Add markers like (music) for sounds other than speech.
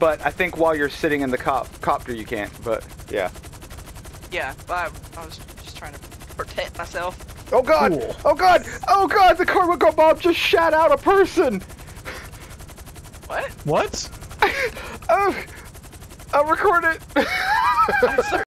but I think while you're sitting in the cop copter you can't. But yeah. Yeah, but I, I was just trying to protect myself. Oh god! Cool. Oh god! Oh god! The Cargobob just shot out a person. What? What? (laughs) oh, I'll record it. I'm sorry.